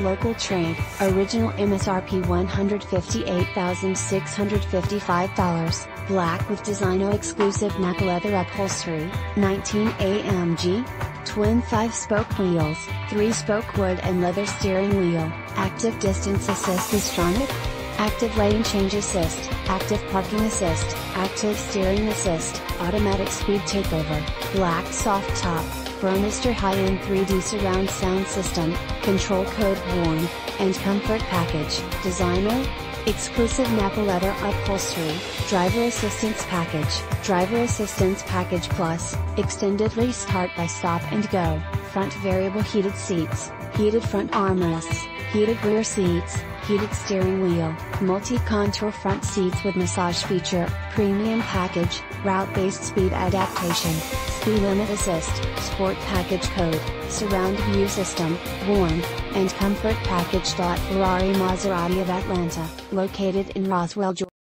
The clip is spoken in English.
Local trade, original MSRP $158,655, black with Designo exclusive Nappa leather upholstery, 19 AMG, twin 5-spoke wheels, 3-spoke wood and leather steering wheel, active distance assist Distronic, active lane change assist, active parking assist, active steering assist, automatic speed takeover, black soft top, Burmester high-end 3D surround sound system, control code warn, and comfort package, designo, exclusive Nappa leather upholstery, driver assistance package, driver assistance package plus, extended restart by stop and go, front variable heated seats, heated front armrests, heated rear seats, heated steering wheel, multi-contour front seats with massage feature, premium package, route-based speed adaptation, speed limit assist, sport package code, surround view system, warm, and comfort package. Ferrari Maserati of Atlanta, located in Roswell, Georgia.